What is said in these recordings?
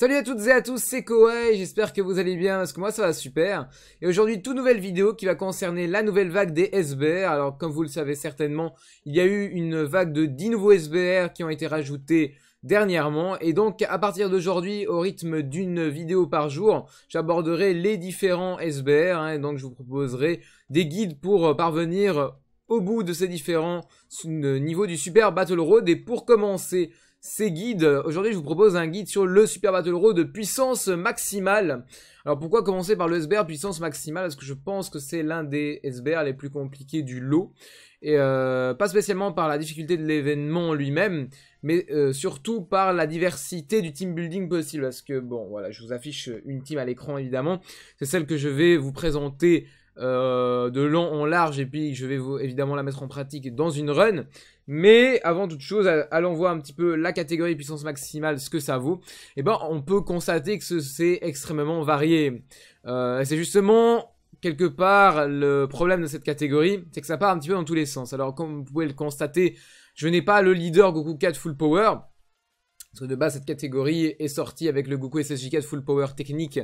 Salut à toutes et à tous, c'est Koei, j'espère que vous allez bien parce que moi ça va super. Et aujourd'hui, toute nouvelle vidéo qui va concerner la nouvelle vague des SBR. Alors comme vous le savez certainement, il y a eu une vague de 10 nouveaux SBR qui ont été rajoutés dernièrement. Et donc à partir d'aujourd'hui, au rythme d'une vidéo par jour, j'aborderai les différents SBR. Hein, et donc je vous proposerai des guides pour parvenir au bout de ces différents niveaux du Super Battle Road. Et pour commencer ces guides. Aujourd'hui, je vous propose un guide sur le Super Battle Road de puissance maximale. Alors pourquoi commencer par le SBR puissance maximale? Parce que je pense que c'est l'un des SBR les plus compliqués du lot. Et euh, pas spécialement par la difficulté de l'événement lui-même, mais euh, surtout par la diversité du team building possible. Parce que bon, voilà, je vous affiche une team à l'écran évidemment. C'est celle que je vais vous présenter euh, de long en large et puis je vais vous, évidemment la mettre en pratique dans une run. Mais avant toute chose, allons voir un petit peu la catégorie puissance maximale, ce que ça vaut. Et eh ben, on peut constater que c'est extrêmement varié. Euh, c'est justement quelque part le problème de cette catégorie, c'est que ça part un petit peu dans tous les sens. Alors comme vous pouvez le constater, je n'ai pas le leader Goku 4 Full Power. Parce que de base, cette catégorie est sortie avec le Goku SSJ 4 Full Power technique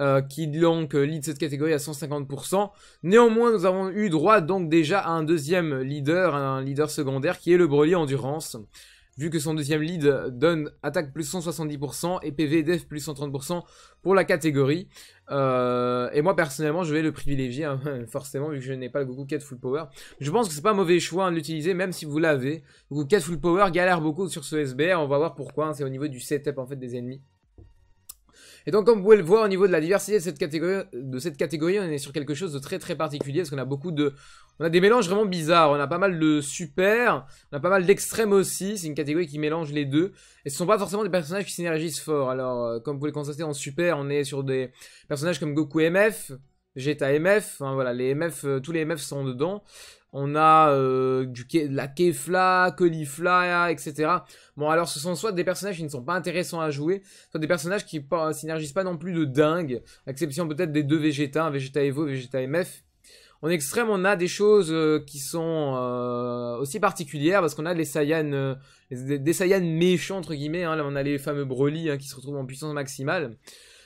euh, qui donc euh, lead cette catégorie à 150%. Néanmoins, nous avons eu droit donc déjà à un deuxième leader, un leader secondaire qui est le Broly Endurance. Vu que son deuxième lead donne attaque plus 170% et PV def plus 130% pour la catégorie. Euh, et moi personnellement je vais le privilégier hein, forcément vu que je n'ai pas le Goku 4 Full Power. Je pense que c'est pas un mauvais choix de l'utiliser même si vous l'avez. Goku 4 Full Power galère beaucoup sur ce SBR, on va voir pourquoi, hein, c'est au niveau du setup en fait des ennemis. Et donc, comme vous pouvez le voir au niveau de la diversité de cette catégorie, on est sur quelque chose de très très particulier parce qu'on a beaucoup de, on a des mélanges vraiment bizarres. On a pas mal de super, on a pas mal d'extrêmes aussi. C'est une catégorie qui mélange les deux. Et ce sont pas forcément des personnages qui synergisent fort. Alors, euh, comme vous pouvez le constater en super, on est sur des personnages comme Goku MF, Vegeta MF. Enfin voilà, les MF, euh, tous les MF sont dedans. On a euh, du la Kefla, Caulifla, etc. Bon, alors ce sont soit des personnages qui ne sont pas intéressants à jouer, soit des personnages qui ne synergisent pas non plus de dingue, à exception peut-être des deux Vegeta, Vegeta Evo, Vegeta MF. En extrême, on a des choses euh, qui sont euh, aussi particulières, parce qu'on a les Saiyans, des, Saiyans méchants, entre guillemets, hein. là on a les fameux Broly hein, qui se retrouvent en puissance maximale.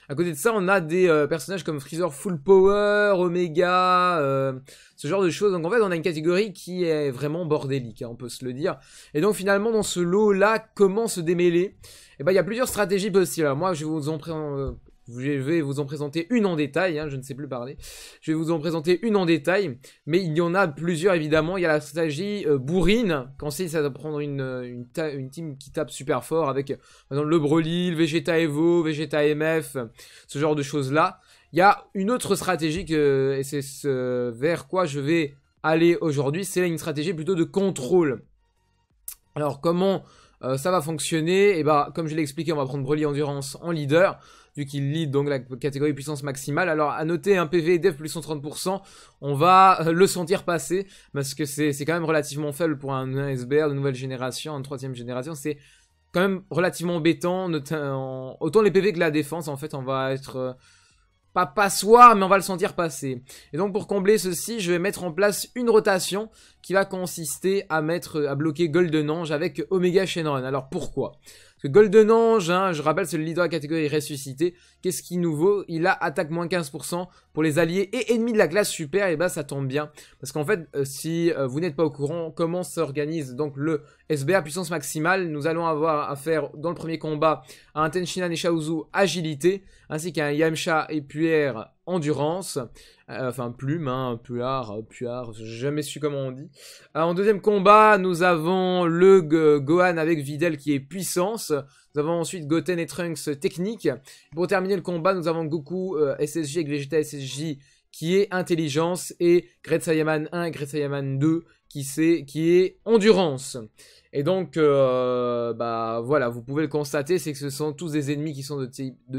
À côté de ça, on a des euh, personnages comme Freezer Full Power, Omega, euh, ce genre de choses. Donc en fait, on a une catégorie qui est vraiment bordélique, hein, on peut se le dire. Et donc finalement, dans ce lot-là, comment se démêler? Eh ben, il y a plusieurs stratégies possibles. Alors moi, je vous en présenter je vais vous en présenter une en détail, hein, je ne sais plus parler. Je vais vous en présenter une en détail, mais il y en a plusieurs évidemment. Il y a la stratégie euh, bourrine, quand c'est ça va prendre une, une, une, team qui tape super fort avec par exemple, le Broly, le Vegeta Evo, Vegeta MF, ce genre de choses là. Il y a une autre stratégie que, et c'est ce vers quoi je vais aller aujourd'hui, c'est une stratégie plutôt de contrôle. Alors comment euh, ça va fonctionner? Et eh bah ben, comme je l'ai expliqué, on va prendre Broly Endurance en leader vu qu'il lead donc la catégorie puissance maximale. Alors à noter un PV def plus 130%, on va euh, le sentir passer, parce que c'est quand même relativement faible pour un, SBR de nouvelle génération, une troisième génération, c'est quand même relativement embêtant, autant les PV que la défense en fait, on va être... Euh, pas passoire, mais on va le sentir passer. Et donc pour combler ceci, je vais mettre en place une rotation qui va consister à mettre, à bloquer Golden Ange avec Omega Shenron. Alors pourquoi? Que Golden Ange, hein, je rappelle, c'est le leader de la catégorie ressuscité. Qu'est-ce qui nous vaut Il a attaque moins 15% pour les alliés et ennemis de la classe super. Et bah ça tombe bien. Parce qu'en fait, euh, si euh, vous n'êtes pas au courant, comment s'organise donc le SBA puissance maximale Nous allons avoir affaire dans le premier combat à un Tenshinhan et Shaozu agilité, ainsi qu'un Yamcha et Puer endurance. Euh, enfin, plume, hein, puard, puard, j'ai jamais su comment on dit. Euh, en deuxième combat, nous avons le Gohan avec Videl qui est puissance. Nous avons ensuite Goten et Trunks technique. Pour terminer le combat, nous avons Goku euh, SSJ avec Vegeta SSJ qui est intelligence et Great Saiyaman 1 et Great Saiyaman 2 qui, qui est endurance. Et donc, euh, bah voilà, vous pouvez le constater, c'est que ce sont tous des ennemis qui sont de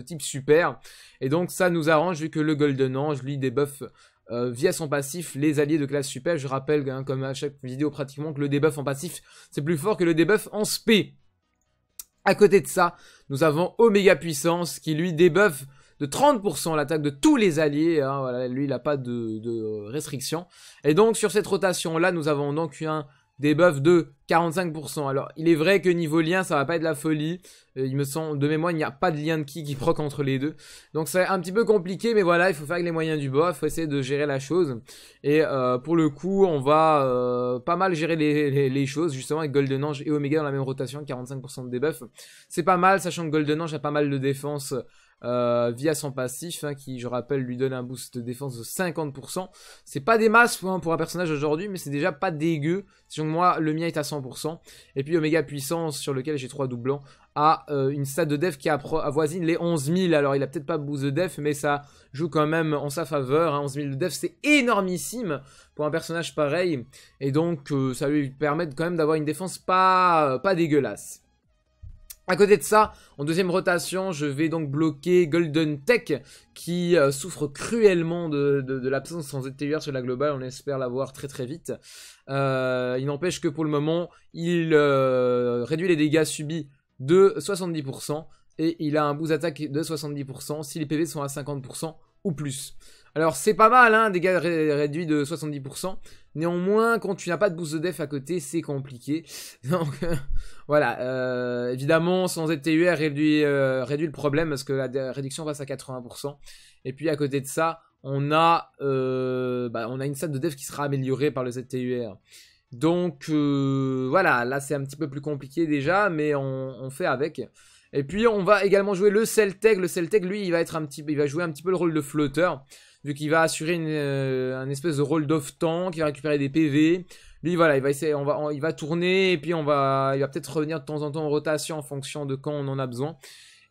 type, super. Et donc ça nous arrange vu que le Golden Ange, lui, débuff euh, via son passif les alliés de classe super. Je rappelle, hein, comme à chaque vidéo pratiquement, que le debuff en passif, c'est plus fort que le debuff en SP. À côté de ça, nous avons Omega Puissance qui lui débuff de 30% l'attaque de tous les alliés. Hein, lui, il n'a pas de, de restriction. Et donc, sur cette rotation-là, nous avons donc un des buffs de 45%. Alors, il est vrai que niveau lien, ça va pas être la folie. Euh, il me semble, de mémoire, il n'y a pas de lien de qui qui proc entre les deux. Donc, c'est un petit peu compliqué, mais voilà, il faut faire avec les moyens du bord. Il faut essayer de gérer la chose. Et euh, pour le coup, on va euh, pas mal gérer les, choses, justement, avec Golden Ange et Omega dans la même rotation, 45% de debuff. C'est pas mal, sachant que Golden Ange a pas mal de défense euh, via son passif, hein, qui, je rappelle, lui donne un boost de défense de 50%. C'est pas des masses hein, pour un personnage aujourd'hui, mais c'est déjà pas dégueu. Si moi, le mien est à 100%. Et puis Omega Puissance, sur lequel j'ai 3 doublants, a euh, une stat de def qui avoisine les 11 000. Alors, il a peut-être pas boost de def, mais ça joue quand même en sa faveur. Hein. 11 000 de def, c'est énormissime pour un personnage pareil. Et donc, euh, ça lui permet quand même d'avoir une défense pas dégueulasse. À côté de ça, en deuxième rotation, je vais donc bloquer Golden Tech qui euh, souffre cruellement de, l'absence sans ETUR sur la globale. On espère l'avoir très très vite. Euh, il n'empêche que pour le moment, il euh, réduit les dégâts subis de 70% et il a un boost attaque de 70% si les PV sont à 50% ou plus. Alors c'est pas mal, hein, dégâts réduits de 70%. Néanmoins, quand tu n'as pas de boost de def à côté, c'est compliqué. Donc voilà, euh, évidemment, sans réduit, euh, réduit le problème parce que la réduction passe à 80%. Et puis à côté de ça, on a, euh, bah, on a une salle de def qui sera améliorée par le ZTUR. Donc voilà, là c'est un petit peu plus compliqué déjà, mais on fait avec. Et puis on va également jouer le Celtec. Le Celtec, lui, il va être un petit, il va jouer un petit peu le rôle de flotteur vu qu'il va assurer une, euh, un espèce de rôle d'off-tank, il va récupérer des PV. Lui, voilà, il va essayer, on va, il va tourner et puis on va, il va peut-être revenir de temps en temps en rotation en fonction de quand on en a besoin.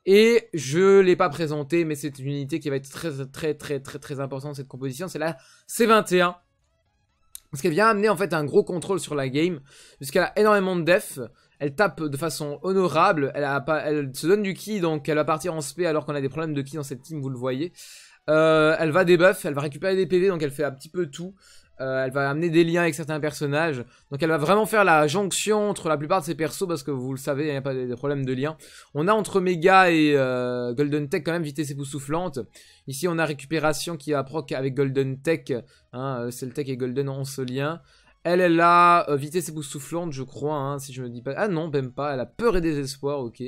Et je l'ai pas présenté, mais c'est une unité qui va être très très très très très importante cette composition, c'est la C21. Parce qu'elle vient amener en fait un gros contrôle sur la game, puisqu'elle a énormément de def, elle tape de façon honorable, elle, a se donne du ki, donc elle va partir en spé alors qu'on a des problèmes de ki dans cette team, vous le voyez. Euh, elle va débuff, elle va récupérer des PV, donc elle fait un petit peu tout. Euh, elle va amener des liens avec certains personnages. Donc elle va vraiment faire la jonction entre la plupart de ses persos parce que vous le savez, il n'y a pas de, problème de lien. On a entre Mega et euh, Golden Tech quand même vitesse époustouflante. Ici on a récupération qui va proc avec Golden Tech. Hein, Tech et Golden ont ce lien. Elle, elle a euh, vitesse époustouflante, je crois, hein, si je me dis pas... Ah non, même pas, elle a peur et désespoir, ok.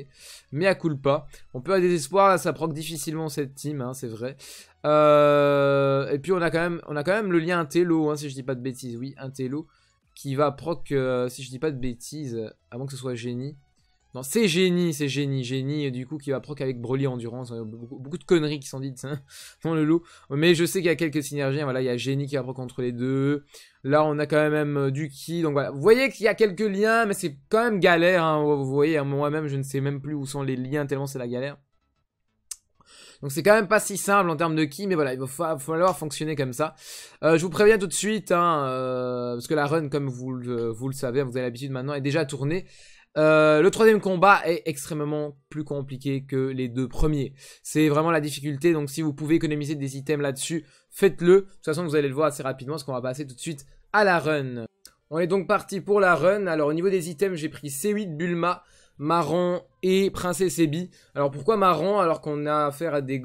Mais à coule pas. On peut à désespoir, là, ça proc difficilement cette team, hein, c'est vrai. Euh, et puis on a quand même, le lien Intello, hein, si je dis pas de bêtises. Oui, Intello, qui va proc, euh, si je dis pas de bêtises, avant que ce soit génie. Non, c'est génie, c'est génie, génie, du coup, qui va proc avec Broly Endurance. Beaucoup, beaucoup de conneries qui sont dites hein, dans le lot. Mais je sais qu'il y a quelques synergies. Hein, voilà, il y a génie qui va proc entre les deux. Là, on a quand même euh, du ki. Donc voilà, vous voyez qu'il y a quelques liens, mais c'est quand même galère. Hein, vous voyez, moi-même, je ne sais même plus où sont les liens tellement c'est la galère. Donc c'est quand même pas si simple en termes de ki, mais voilà, il va falloir fonctionner comme ça. Euh, je vous préviens tout de suite, hein, euh, parce que la run, comme vous, le savez, vous avez l'habitude maintenant, est déjà tournée. Le troisième combat est extrêmement plus compliqué que les deux premiers. C'est vraiment la difficulté, donc si vous pouvez économiser des items là-dessus, faites-le. De toute façon, vous allez le voir assez rapidement, parce qu'on va passer tout de suite à la run. On est donc parti pour la run. Alors au niveau des items, j'ai pris C8 Bulma, Marron et Princesse Ebi. Alors pourquoi Marron alors qu'on a affaire à des,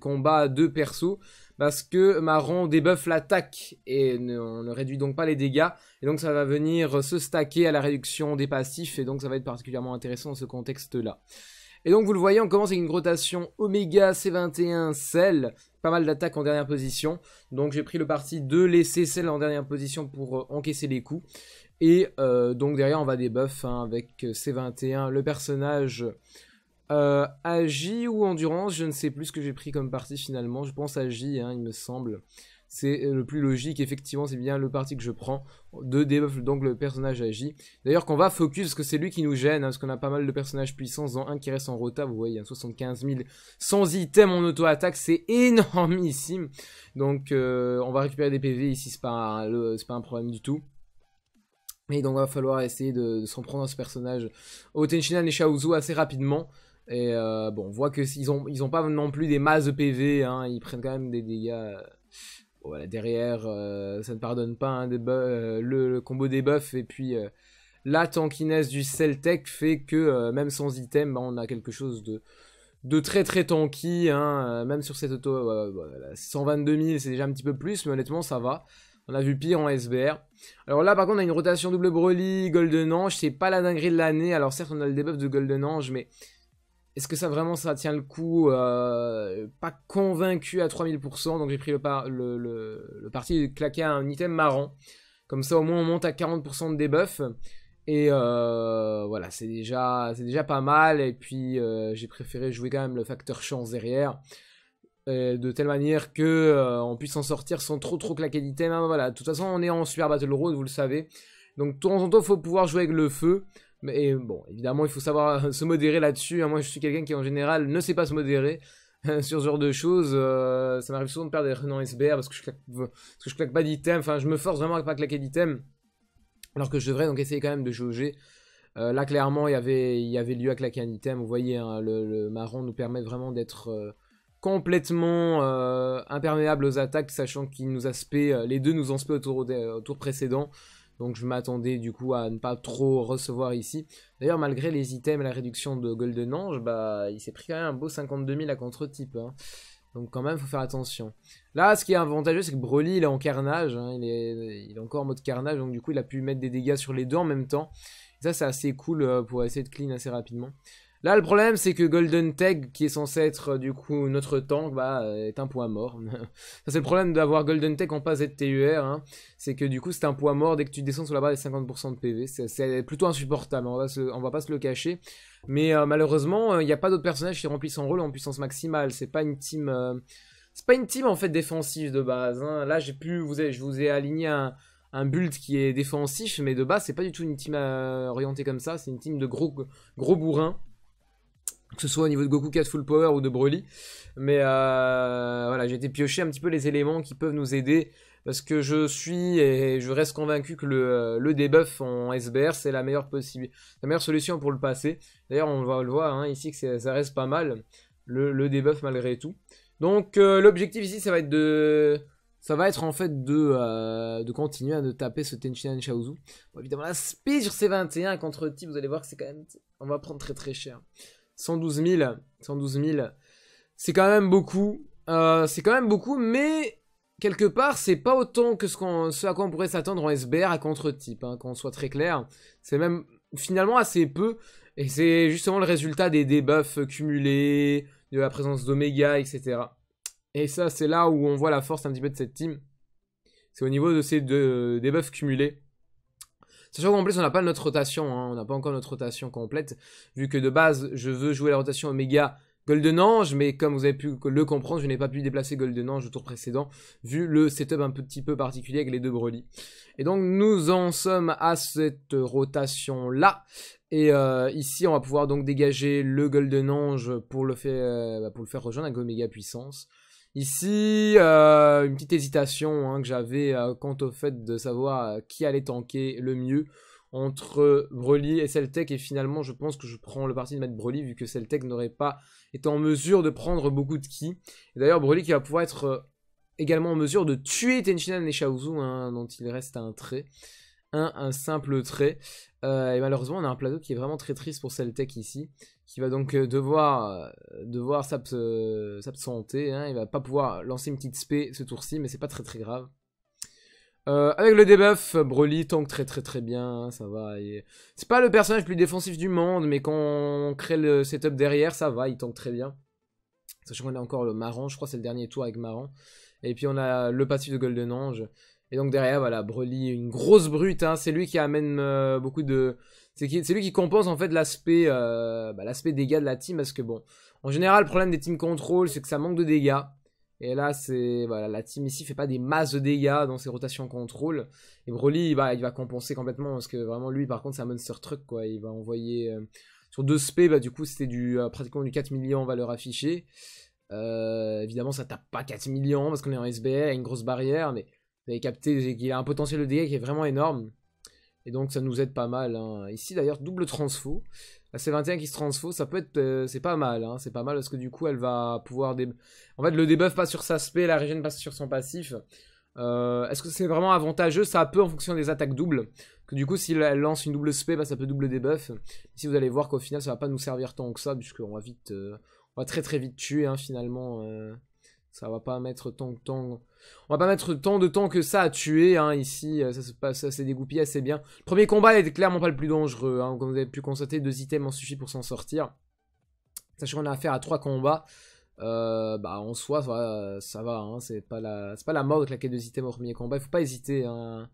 combats de persos? Parce que Marron débuffe l'attaque et on ne réduit donc pas les dégâts. Et donc ça va venir se stacker à la réduction des passifs et donc ça va être particulièrement intéressant dans ce contexte-là. Et donc vous le voyez, on commence avec une rotation Omega C21 Cell, pas mal d'attaques en dernière position. Donc j'ai pris le parti de laisser Cell en dernière position pour euh, encaisser les coups. Et euh, donc derrière on va débuff hein, avec C21, le personnage euh, ou Endurance, je ne sais plus ce que j'ai pris comme partie finalement. Je pense Agi, hein, il me semble. C'est euh, le plus logique, effectivement, c'est bien le parti que je prends de debuff, donc le personnage Agi. D'ailleurs, qu'on va focus, parce que c'est lui qui nous gêne, hein, parce qu'on a pas mal de personnages puissants, dans un qui reste en rota, vous voyez, 75 000 sans item en auto-attaque, c'est énormissime. Donc, euh, on va récupérer des PV ici, c'est pas, pas un problème du tout. Et donc, il va falloir essayer de, s'en prendre à ce personnage au Tenshinhan et Shaozu assez rapidement. Et euh, bon, on voit que ils ont, ils pas non plus des masses de PV, hein, ils prennent quand même des dégâts. Euh, voilà, derrière, euh, ça ne pardonne pas hein, le, combo des buffs et puis la tankiness du Celtec fait que même sans item, bah, on a quelque chose de, très très tanky, hein, même sur cette auto, 122 000 c'est déjà un petit peu plus, mais honnêtement ça va. On a vu pire en SBR. Alors là, par contre, on a une rotation double Broly, Golden Ange. C'est pas la dinguerie de l'année. Alors certes, on a le debuff de Golden Ange, mais est-ce que ça vraiment ça tient le coup euh, Pas convaincu à 3000%. Donc j'ai pris le, parti de claquer un item marrant. Comme ça, au moins, on monte à 40% de debuff. Et euh, voilà, c'est déjà, déjà pas mal. Et puis, euh, j'ai préféré jouer quand même le facteur chance derrière. de telle manière que on puisse s'en sortir sans trop trop claquer d'items. Hein, voilà, de toute façon, on est en Super Battle Road, vous le savez. Donc, de temps en temps, il faut pouvoir jouer avec le feu. Mais bon, évidemment, il faut savoir se modérer là-dessus. Hein. Moi, je suis quelqu'un qui, en général, ne sait pas se modérer sur ce genre de choses. ça m'arrive souvent de perdre des en SBR parce que je claque, que je claque pas d'items. Enfin, je me force vraiment à pas claquer d'items. Alors que je devrais donc essayer quand même de jauger. Euh, là, clairement, il y, avait, il y avait lieu à claquer un item. Vous voyez, hein, le, marron nous permet vraiment d'être euh, complètement euh, imperméable aux attaques, sachant qu'il nous a spé, les deux nous ont spé au tour précédent. Donc je m'attendais du coup à ne pas trop recevoir ici. D'ailleurs, malgré les items et la réduction de Golden Ange, bah, il s'est pris quand même un beau 52 000 à contre-type. Hein. Donc quand même, faut faire attention. Là, ce qui est avantageux, c'est que Broly, il est en carnage. Hein. il, est, il, est, encore en mode carnage, donc du coup, il a pu mettre des dégâts sur les deux en même temps. Et ça, c'est assez cool euh, pour essayer de clean assez rapidement. Là, le problème, c'est que Golden Tag, qui est censé être, euh, du coup, notre tank, bah, euh, est un point mort. c'est le problème d'avoir Golden Tech en pas ZTUR. Hein. C'est que, du coup, c'est un point mort dès que tu descends sur la barre des 50% de PV. C'est plutôt insupportable, on va, on va pas se le cacher. Mais euh, malheureusement, il n'y a pas d'autres personnages qui remplissent son rôle en puissance maximale. C'est pas une team... c'est pas une team, en fait, défensive de base. Hein. Là, j'ai pu... Vous je vous ai aligné un un build qui est défensif, mais de base, c'est pas du tout une team orientée comme ça. C'est une team de gros, gros bourrins que ce soit au niveau de Goku 4 Full Power ou de Broly. Mais euh, voilà, j'ai été piocher un petit peu les éléments qui peuvent nous aider. Parce que je suis et je reste convaincu que le, le debuff en SBR, c'est la meilleure solution pour le passer. D'ailleurs, on va le voir hein, ici que ça reste pas mal, le, debuff malgré tout. Donc euh, l'objectif ici, ça va être de... Ça va être en fait de, euh, de continuer à taper ce Tenshinhan Shaozu. Bon, évidemment, la speed sur C21 contre T, vous allez voir que c'est quand même... On va prendre très très cher. 112 000, 112 000, c'est quand même beaucoup. Euh, c'est quand même beaucoup, mais quelque part, c'est pas autant que ce, à quoi on pourrait s'attendre en SBR à contre-type, hein, qu'on soit très clair. C'est même finalement assez peu, et c'est justement le résultat des debuffs cumulés, de la présence d'Omega, etc. Et ça, c'est là où on voit la force un petit peu de cette team. C'est au niveau de ces deux debuffs cumulés. Sachant qu'en plus, on n'a pas notre rotation, hein. on n'a pas encore notre rotation complète, vu que de base, je veux jouer la rotation Omega Golden Ange, mais comme vous avez pu le comprendre, je n'ai pas pu déplacer Golden Ange au tour précédent, vu le setup un petit peu particulier avec les deux Broly. Et donc, nous en sommes à cette rotation-là. Et euh, ici, on va pouvoir donc dégager le Golden Ange pour le faire, euh, pour le faire rejoindre avec Omega Puissance. Ici, euh, une petite hésitation hein, que j'avais euh, quant au fait de savoir euh, qui allait tanker le mieux entre Broly et Celtec et finalement je pense que je prends le parti de mettre Broly vu que Celtec n'aurait pas été en mesure de prendre beaucoup de ki. D'ailleurs Broly qui va pouvoir être également en mesure de tuer Tenshinhan et Shaozu hein, dont il reste un trait. Un, un simple trait. et malheureusement on a un plateau qui est vraiment très triste pour Celtec ici qui va donc euh, devoir, euh, devoir s'absenter. Hein. Il va pas pouvoir lancer une petite spé ce tour-ci, mais c'est pas très très grave. Euh, avec le debuff, Broly tank très très très bien, hein, ça va. C'est pas le personnage le plus défensif du monde, mais quand on crée le setup derrière, ça va, il tank très bien. Sachant qu'on a encore le Marron, je crois c'est le dernier tour avec Marron. Et puis on a le passif de Golden Ange. Et donc derrière, voilà, Broly, une grosse brute, hein, c'est lui qui amène beaucoup de... C'est lui qui compense en fait l'aspect euh, bah, l'aspect dégâts de la team parce que bon, en général, le problème des team control, c'est que ça manque de dégâts. Et là, c'est voilà, la team ici fait pas des masses de dégâts dans ses rotations contrôle. Et Broly, bah, il va compenser complètement parce que vraiment lui, par contre, c'est un monster truck quoi. Il va envoyer euh, sur deux spé, bah du coup, c'était du euh, pratiquement du 4 millions en valeur affichée. évidemment, ça tape pas 4 millions parce qu'on est en SBR, il y a une grosse barrière, mais vous avez capté qu'il a un potentiel de dégâts qui est vraiment énorme. Et donc ça nous aide pas mal. Hein. Ici d'ailleurs, double transfo. La C21 qui se transfo, ça peut être... Euh, c'est pas mal. Hein. C'est pas mal parce que du coup, elle va pouvoir... En fait, le debuff passe sur sa spé, la régène passe sur son passif. Euh, est-ce que c'est vraiment avantageux? Ça peut en fonction des attaques doubles. Que du coup, si elle lance une double spé, bah, ça peut double debuff. Ici, vous allez voir qu'au final, ça va pas nous servir tant que ça, puisqu'on va vite... Euh, on va très très vite tuer hein, finalement Ça va pas mettre tant de temps. On va pas mettre tant de temps que ça à tuer hein, ici. Ça se passe, ça s'est dégoupillé assez bien. Le premier combat était clairement pas le plus dangereux. Hein. Comme vous avez pu constater, deux items en suffit pour s'en sortir. Sachant qu'on a affaire à trois combats. Euh, bah en soi ça, va, hein. c'est pas la la mort de claquer deux items au premier combat, il faut pas hésiter. Hein.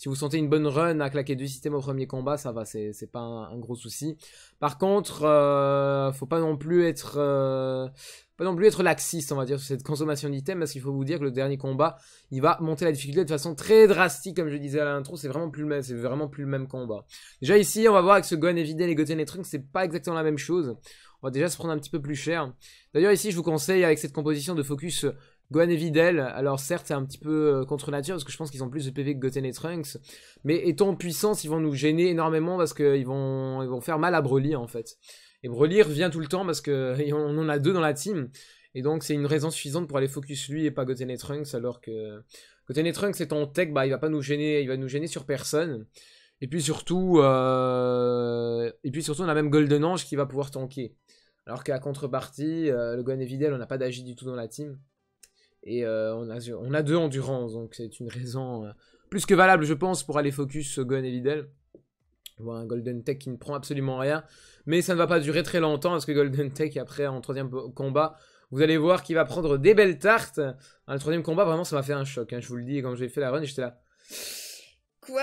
Si vous sentez une bonne run à claquer deux items au premier combat, ça va, c'est pas un, gros souci. Par contre, euh, faut pas non plus être euh, pas non plus être laxiste, on va dire, sur cette consommation d'items, parce qu'il faut vous dire que le dernier combat, il va monter la difficulté de façon très drastique, comme je disais à l'intro, c'est vraiment plus le même, c'est vraiment plus le même combat. Déjà ici, on va voir avec ce Gohan Evidel et Goten et Trunks, c'est pas exactement la même chose. On va déjà se prendre un petit peu plus cher. D'ailleurs ici, je vous conseille avec cette composition de focus Gohan et Videl, alors certes c'est un petit peu euh, contre nature parce que je pense qu'ils ont plus de PV que Goten et Trunks, mais étant puissance ils vont nous gêner énormément parce qu'ils vont, ils vont faire mal à Broly en fait. Et Broly revient tout le temps parce qu'on en a deux dans la team, et donc c'est une raison suffisante pour aller focus lui et pas Goten et Trunks alors que Goten et Trunks étant tech, bah il va pas nous gêner, il va nous gêner sur personne. Et puis surtout, euh... et puis surtout on a même Golden Ange qui va pouvoir tanker. Alors qu'à contrepartie, euh, le Gohan et Videl on n'a pas d'agi du tout dans la team. Et euh, on, a, on a deux endurances, donc c'est une raison euh, plus que valable, je pense, pour aller focus Gun et Videl. Voilà un Golden Tech qui ne prend absolument rien. Mais ça ne va pas durer très longtemps, parce que Golden Tech, après, en troisième combat, vous allez voir qu'il va prendre des belles tartes. Hein, le troisième combat, vraiment, ça m'a fait un choc. Hein, je vous le dis, quand j'ai fait la run, j'étais là... Quoi?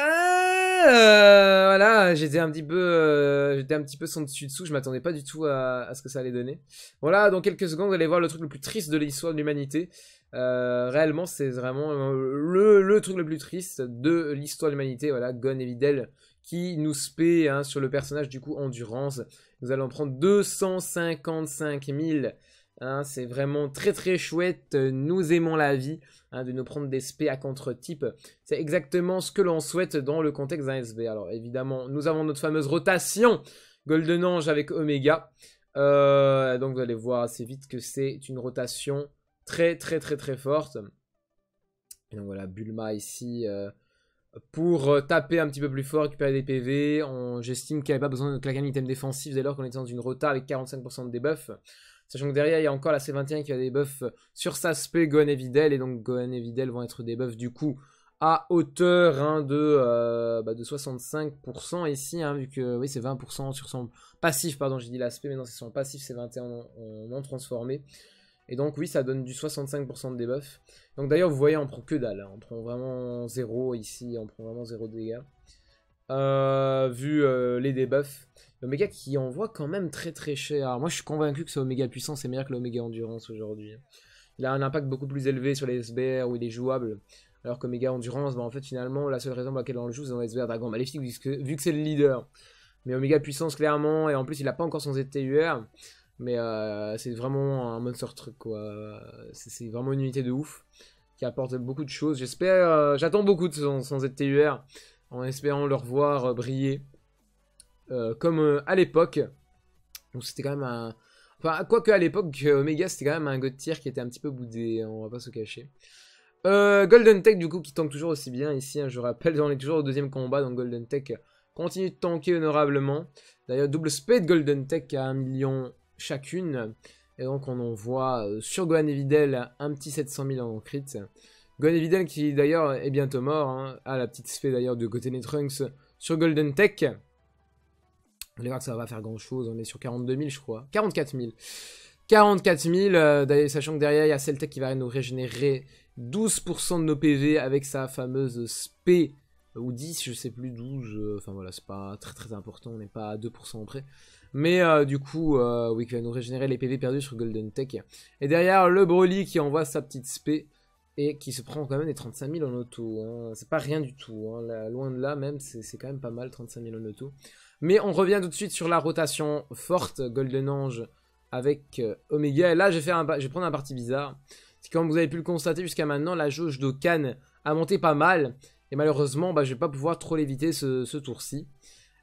Euh, Voilà, j'étais un petit peu, j'étais un petit peu son dessus dessous. Je m'attendais pas du tout à, ce que ça allait donner. Voilà, dans quelques secondes, vous allez voir le truc le plus triste de l'histoire de l'humanité. Euh, réellement, c'est vraiment le, le, truc le plus triste de l'histoire de l'humanité. Voilà, Gon et Videl qui nous spé hein, sur le personnage du coup Endurance. Nous allons prendre 255 000. Hein, c'est vraiment très très chouette. Nous aimons la vie hein, de nous prendre des spé à contre-type. C'est exactement ce que l'on souhaite dans le contexte d'un SV. Alors évidemment, nous avons notre fameuse rotation Golden Ange avec Omega. Euh, donc vous allez voir assez vite que c'est une rotation très très très très forte. Et donc voilà, Bulma ici euh, pour euh, taper un petit peu plus fort, récupérer des PV. J'estime qu'il n'y avait pas besoin de claquer un item défensif dès lors qu'on était dans une rota avec 45% de debuff. Sachant que derrière, il y a encore la C21 qui a des buffs sur Saspé, Gohan et Videl. Et donc Gohan et Videl vont être des buffs du coup à hauteur hein, de, euh, bah, de 65% ici, hein, vu que oui c'est 20% sur son passif, pardon j'ai dit l'aspect, mais non c'est son passif, c'est 21 en, non transformé. Et donc oui, ça donne du 65% de debuff. Donc d'ailleurs, vous voyez, on prend que dalle. Hein. On prend vraiment 0 ici, on prend vraiment 0 dégâts. Euh, vu euh, les debuffs. L'Oméga qui envoie quand même très très cher. moi je suis convaincu que ce Oméga puissance est meilleur que l'Oméga endurance aujourd'hui. Il a un impact beaucoup plus élevé sur les SBR où il est jouable. Alors qu'Oméga endurance, bah, en fait finalement la seule raison pour laquelle on le joue c'est dans les SBR Dragon Maléfique vu que, c'est le leader. Mais Oméga puissance clairement, et en plus il a pas encore son ZTUR. Mais euh, c'est vraiment un monster truc, quoi. C'est vraiment une unité de ouf qui apporte beaucoup de choses. J'espère, euh, j'attends beaucoup de son, ZTUR en espérant le revoir euh, briller comme à l'époque. Donc c'était quand même un. Enfin, quoique à l'époque, Omega c'était quand même un god tier qui était un petit peu boudé, hein, on va pas se cacher. Golden Tech du coup qui tank toujours aussi bien ici, hein, je rappelle, on est toujours au deuxième combat, donc Golden Tech continue de tanker honorablement. D'ailleurs, double speed Golden Tech à 1 million chacune. Et donc on en voit euh, sur Gohan et Videl un petit 700 000 en crit. Gohan et Videl qui d'ailleurs est bientôt mort, hein, à la petite spé d'ailleurs de Goten Trunks sur Golden Tech. Vous allez voir que ça va pas faire grand chose, on est sur 42 000 je crois. 44 000. 44 000, sachant que derrière il y a Celtech qui va nous régénérer 12% de nos PV avec sa fameuse spé ou 10, je sais plus, 12, euh, enfin voilà, c'est pas très très important, on n'est pas à 2% près. Mais euh, du coup, euh, oui, qui va nous régénérer les PV perdus sur Golden Tech. Et derrière, le Broly qui envoie sa petite spé et qui se prend quand même des 35 000 en auto. Hein. C'est pas rien du tout, hein. loin de là même, c'est quand même pas mal, 35 000 en auto. Mais on revient tout de suite sur la rotation forte Golden Ange avec Omega. Et là, je vais, un, je vais prendre un parti bizarre. C'est comme vous avez pu le constater jusqu'à maintenant, la jauge d'Okan a monté pas mal. Et malheureusement, bah, je vais pas pouvoir trop l'éviter ce, tour-ci.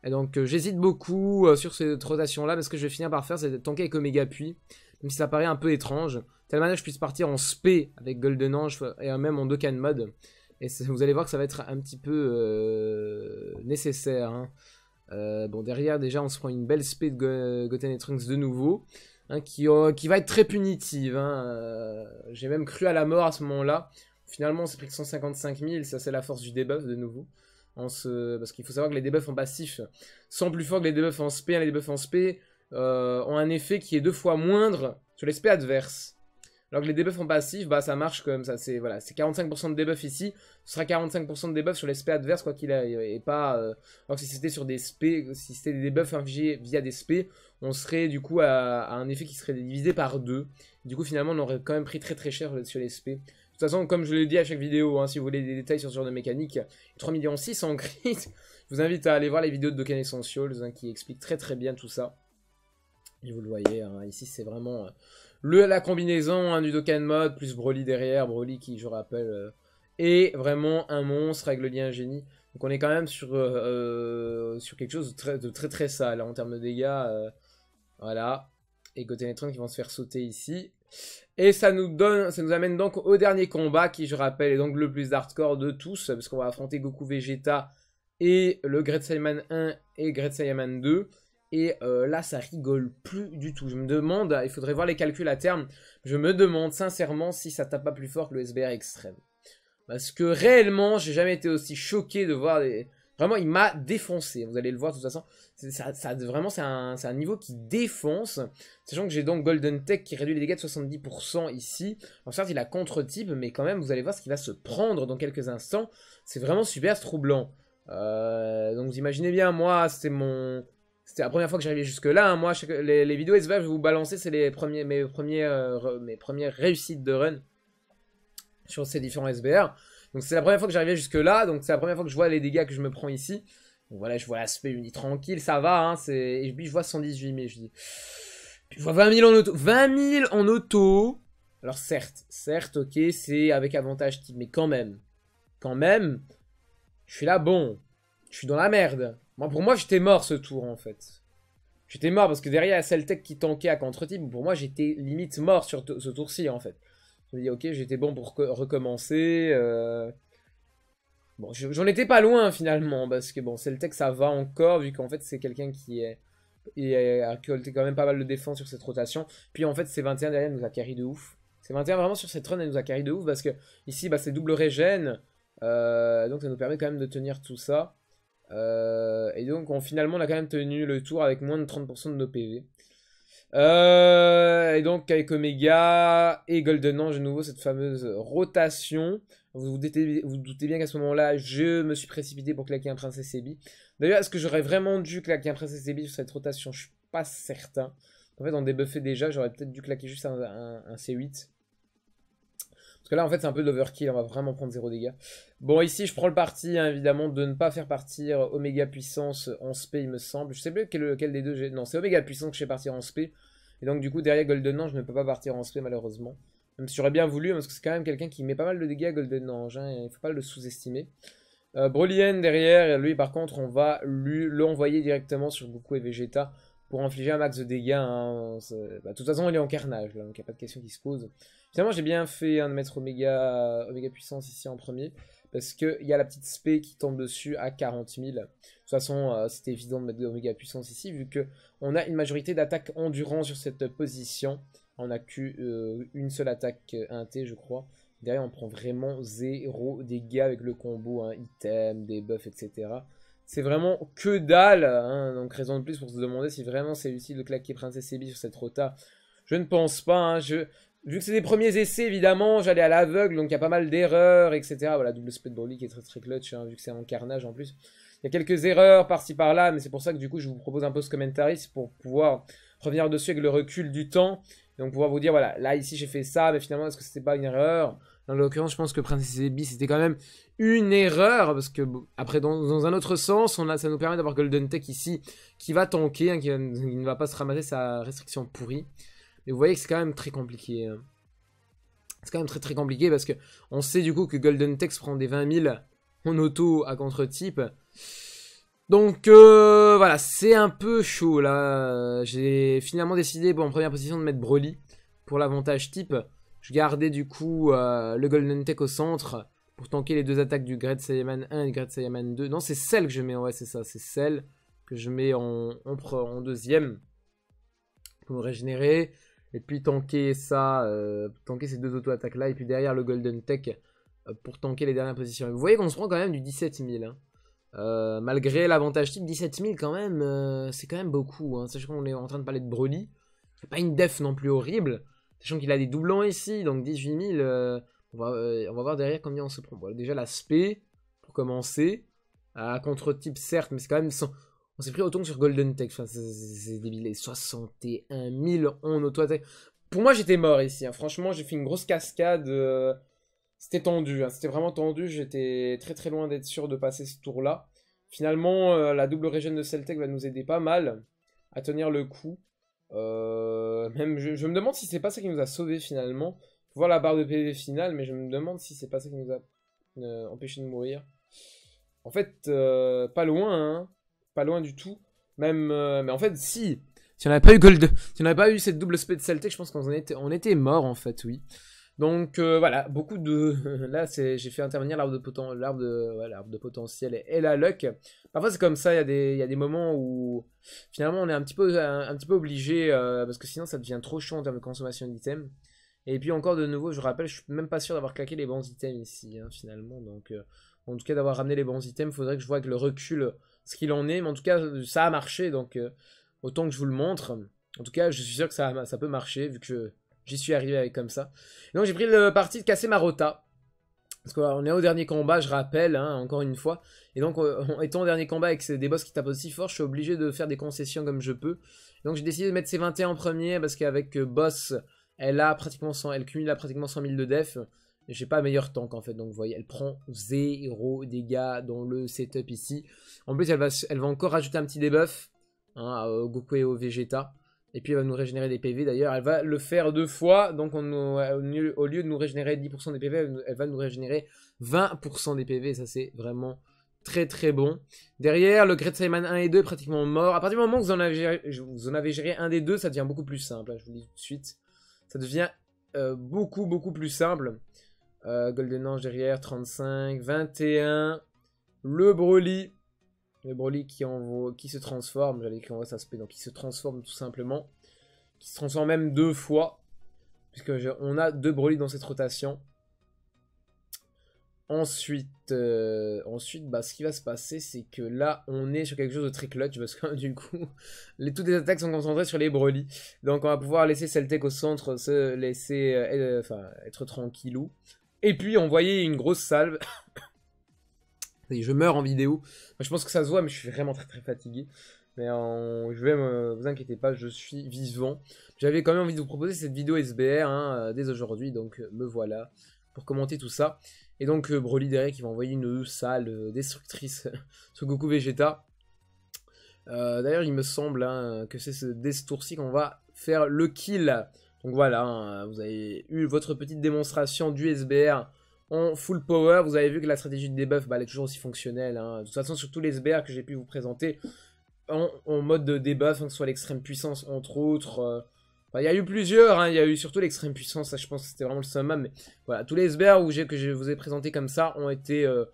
Et donc euh, j'hésite beaucoup euh, sur cette rotation-là, parce que je vais finir par faire, c'est tanker avec Omega Puits. Même si ça paraît un peu étrange. Tellement que je puisse partir en spé avec Golden Ange, et même en can mode. Et vous allez voir que ça va être un petit peu euh, nécessaire. Hein. bon, derrière, déjà, on se prend une belle spé de Goten et Trunks de nouveau. hein, qui, euh, qui va être très punitive. Hein, euh, J'ai même cru à la mort à ce moment-là. Finalement, on s'est pris que 155 000, ça c'est la force du debuff de nouveau. En ce... Parce qu'il faut savoir que les debuffs en passif sont plus forts que les debuffs en SP. Les debuffs en SP euh, ont un effet qui est deux fois moindre sur les SP adverses. Alors que les debuffs en passif, bah ça marche comme ça. C'est voilà, c'est 45% de debuff ici. Ce sera 45% de debuff sur les SP adverses quoi qu'il ait. Et pas. Euh, alors que si c'était sur des SP, si c'était des debuffs infligés via des SP, on serait du coup à, un effet qui serait divisé par deux. Du coup finalement on aurait quand même pris très très cher sur les SP. De toute façon, comme je l'ai dit à chaque vidéo, hein, si vous voulez des détails sur ce genre de mécanique, 3 millions 6 en crit, je vous invite à aller voir les vidéos de Dokkan Essentials hein, qui expliquent très très bien tout ça. Et vous le voyez, hein, ici c'est vraiment euh, le, la combinaison du Dokkan Mode, plus Broly derrière, Broly qui, je rappelle, euh, est vraiment un monstre avec le lien génie. Donc on est quand même sur, euh, sur quelque chose de très, très sale en termes de dégâts. voilà. Et Gotenetron qui vont se faire sauter ici. Et ça nous donne, ça nous amène donc au dernier combat qui, je rappelle, est donc le plus hardcore de tous, parce qu'on va affronter Goku Vegeta et le Great Saiyaman 1 et Great Saiyaman 2. Et euh, là, ça rigole plus du tout. Je me demande, il faudrait voir les calculs à terme, je me demande sincèrement si ça tape pas plus fort que le SBR extrême. Parce que réellement, j'ai jamais été aussi choqué de voir des... Vraiment, il m'a défoncé. Vous allez le voir de toute façon. Vraiment, c'est un, niveau qui défonce. Sachant que j'ai donc Golden Tech qui réduit les dégâts de 70% ici. Alors certes, il a contre-type, mais quand même, vous allez voir ce qu'il va se prendre dans quelques instants. C'est vraiment super troublant. Euh, donc vous imaginez bien, moi, c'était mon... C'était la première fois que j'arrivais jusque là. Hein. Moi, les, vidéos SVF, je vais vous balancer, c'est les premiers, mes, premiers, euh, mes premières réussites de run sur ces différents SBR. Donc c'est la première fois que j'arrivais jusque là. Donc c'est la première fois que je vois les dégâts que je me prends ici. Donc voilà, je vois l'aspect uni tranquille, ça va. Hein, et puis je vois 118 000. Je dis. Puis je vois 20 000 en auto. 20 000 en auto. Alors certes, certes, ok, c'est avec avantage type, mais quand même, quand même, je suis là, bon, je suis dans la merde. Moi, pour moi, j'étais mort ce tour, en fait. J'étais mort parce que derrière, il y a Celtec qui tankait à contre-type. Pour moi, j'étais limite mort sur ce tour-ci, en fait. Me dis, ok, j'étais bon pour recommencer. Euh. Bon, j'en étais pas loin, finalement, parce que, bon, Celtec, ça va encore, vu qu'en fait, c'est quelqu'un qui est... Il a récolté quand même pas mal de défense sur cette rotation. Puis, en fait, c'est 21 derrière, nous a carry de ouf. C'est 21 vraiment sur cette run, elle nous a carry de ouf, parce que, ici, bah, c'est double régène. Euh, donc, ça nous permet quand même de tenir tout ça. Euh, et donc, on, finalement, on a quand même tenu le tour avec moins de 30% de nos PV. Euh, et donc, avec Omega et Golden Ange, de nouveau, cette fameuse rotation. Vous vous doutez, bien qu'à ce moment-là, je me suis précipité pour claquer un Princesse Ebi. D'ailleurs, est-ce que j'aurais vraiment dû claquer un Princesse Ebi sur cette rotation? Je suis pas certain. En fait, en débuffé déjà, j'aurais peut-être dû claquer juste un C8. Parce que là, en fait, c'est un peu d'overkill. On va vraiment prendre 0 dégâts. Bon, ici, je prends le parti, hein, évidemment, de ne pas faire partir Oméga Puissance en SP, il me semble. Je sais plus lequel des deux j'ai... Non, c'est Oméga Puissance que je vais partir en SP. Et donc, du coup, derrière Golden Ange, je ne peux pas partir en SP, malheureusement. Même si j'aurais bien voulu, hein, parce que c'est quand même quelqu'un qui met pas mal de dégâts à Golden Ange. Hein, il ne faut pas le sous-estimer. Euh, derrière, lui, par contre, on va l'envoyer directement sur Goku et Vegeta pour infliger un max de dégâts. Hein. Bah, de toute façon, il est en carnage, là, donc il n'y a pas de question qui se pose. Finalement, j'ai bien fait hein, de mettre Omega, Puissance ici en premier. Parce qu'il y a la petite spé qui tombe dessus à 40 000. De toute façon, euh, c'était évident de mettre Omega Puissance ici, vu qu'on a une majorité d'attaques endurance sur cette position. On n'a qu'une euh, seule attaque 1T, euh, je crois. Derrière, on prend vraiment zéro dégâts avec le combo, hein, item, des buffs, etc. C'est vraiment que dalle, hein, donc raison de plus pour se demander si vraiment c'est utile de claquer Princesse Ebi sur cette rota. Je ne pense pas, hein, je... Vu que c'est des premiers essais, évidemment, j'allais à l'aveugle, donc il y a pas mal d'erreurs, etc. Voilà, double split Broly qui est très très clutch, hein, vu que c'est en carnage en plus. Il y a quelques erreurs par-ci par-là, mais c'est pour ça que du coup je vous propose un post commentaire pour pouvoir revenir dessus avec le recul du temps. Et donc pouvoir vous dire, voilà, là ici j'ai fait ça, mais finalement est-ce que c'était pas une erreur? Dans l'occurrence, je pense que Princess Baby c'était quand même une erreur, parce que après dans, un autre sens, on a, ça nous permet d'avoir Golden Tech ici qui va tanker, hein, qui, ne va pas se ramasser sa restriction pourrie. Mais vous voyez que c'est quand même très compliqué. Hein. C'est quand même très très compliqué parce que on sait du coup que Golden Tex prend des 20 000 en auto à contre-type. Donc euh, voilà, c'est un peu chaud là. J'ai finalement décidé en première position de mettre Broly pour l'avantage type. Je gardais du coup euh, le Golden Tech au centre pour tanker les deux attaques du Great Saiyaman 1 et Great Saiyaman 2. Non, c'est celle que je mets, ouais c'est ça, c'est celle que je mets en, en, en deuxième. pour nous régénérer. Et puis tanker ça, euh, tanker ces deux auto-attaques là. Et puis derrière le Golden Tech euh, pour tanker les dernières positions. vous voyez qu'on se prend quand même du 17 000. Hein. Euh, malgré l'avantage type, 17 000 quand même, c'est quand même beaucoup. Hein. Sachant qu'on est en train de parler de Broly. C'est pas une def non plus horrible. Sachant qu'il a des doublons ici, donc 18 000. On, va, on va voir derrière combien on se prend. déjà l'aspect, pour commencer. Contre-type certes, mais c'est quand même... On s'est pris autant sur Golden Tech. Enfin, c'est débile. 61 000 en auto-attaque. Pour moi, j'étais mort ici. Hein. Franchement, j'ai fait une grosse cascade. Euh, c'était tendu. Hein. C'était vraiment tendu. J'étais très très loin d'être sûr de passer ce tour-là. Finalement, euh, la double régène de Celtec va nous aider pas mal à tenir le coup. Euh, même, je, me demande si c'est pas ça qui nous a sauvé finalement. Faut voir la barre de PV finale, mais je me demande si c'est pas ça qui nous a empêché de mourir. En fait, pas loin, hein pas loin du tout. Même, euh, mais en fait, si. Si on n'avait pas eu Gold, si on n'avait pas eu cette double spé de Celtic, je pense qu'on était, on était mort en fait, oui. Donc euh, voilà, beaucoup de. Là, c'est, j'ai fait intervenir l'arbre de, poten... l'arbre de... de potentiel et... la luck. Parfois, c'est comme ça. Il y a des, il y a des moments où finalement, on est un petit peu, un, petit peu obligé euh, parce que sinon, ça devient trop chaud en termes de consommation d'items. Et puis encore de nouveau, je rappelle, je suis même pas sûr d'avoir claqué les bons items ici, hein, finalement. Donc, en tout cas, d'avoir ramené les bons items, faudrait que je vois avec le recul ce qu'il en est. Mais en tout cas, ça a marché, donc euh, autant que je vous le montre. En tout cas, je suis sûr que ça, peut marcher, vu que j'y suis arrivé avec comme ça. donc j'ai pris le parti de casser ma rota. Parce qu'on est au dernier combat, je rappelle, hein, encore une fois. Et donc, euh, étant au dernier combat avec des boss qui tapent aussi fort, je suis obligé de faire des concessions comme je peux. donc j'ai décidé de mettre ces 21 en premier, parce qu'avec euh, boss, elle a pratiquement 100, elle cumule à pratiquement 100 000 de def. J'ai pas meilleur tank en fait, donc vous voyez, elle prend 0 dégâts dans le setup ici. En plus, elle va, elle va encore rajouter un petit debuff hein, au Goku et au Vegeta. Et puis elle va nous régénérer des PV d'ailleurs. Elle va le faire deux fois, donc on, au lieu de nous régénérer 10% des PV, elle va nous régénérer 20% des PV. Ça c'est vraiment très très bon. Derrière, le Great Simon 1 et 2 pratiquement mort. À partir du moment où vous en avez géré, vous en avez géré un des deux, ça devient beaucoup plus simple. Hein, je vous le dis tout de suite. Ça devient euh, beaucoup beaucoup plus simple. Euh, Golden Ange derrière, 35, 21. Le Broly. Le Broly qui, qui se transforme. J'allais écrire en se donc il se transforme tout simplement. Qui se transforme même deux fois. Puisque on a deux Broly dans cette rotation. Ensuite, euh, ensuite bah, ce qui va se passer, c'est que là, on est sur quelque chose de très clutch, parce que du coup, les, toutes les attaques sont concentrées sur les Broly. Donc on va pouvoir laisser Celtec au centre, se laisser euh, être tranquillou. Et puis envoyer une grosse salve. je meurs en vidéo. je pense que ça se voit, mais je suis vraiment très très fatigué. Mais je vais me... vous inquiétez pas, je suis vivant. J'avais quand même envie de vous proposer cette vidéo SBR hein, euh, dès aujourd'hui, donc euh, me voilà pour commenter tout ça. Et donc euh, Broly derrière qui va envoyer une salle destructrice sur Goku Vegeta. D'ailleurs, il me semble hein, que c'est ce tour-ci qu'on va faire le kill. Donc voilà, hein, vous avez eu votre petite démonstration du SBR en full power. Vous avez vu que la stratégie de debuff, bah, elle est toujours aussi fonctionnelle. Hein. De toute façon, sur tous les SBR que j'ai pu vous présenter, en, mode de debuff, hein, que ce soit l'extrême puissance entre autres. Euh, il y a eu plusieurs, il y a eu surtout l'extrême puissance, ça je pense que c'était vraiment le summum. Mais voilà, tous les SBR où que je vous ai présenté comme ça ont été euh,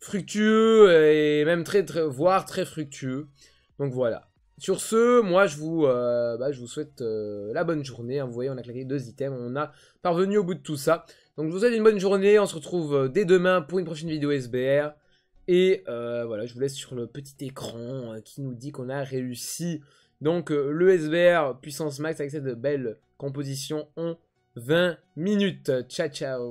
fructueux et même très, très, voire très fructueux. Donc voilà. Sur ce, moi je vous, euh, bah, souhaite euh, la bonne journée. Hein. Vous voyez, on a claqué deux items, on a parvenu au bout de tout ça. Donc je vous souhaite une bonne journée, on se retrouve euh, dès demain pour une prochaine vidéo SBR. Et voilà, je vous laisse sur le petit écran qui nous dit qu'on a réussi. Donc le SBR puissance max avec cette belle composition en 20 minutes. Ciao ciao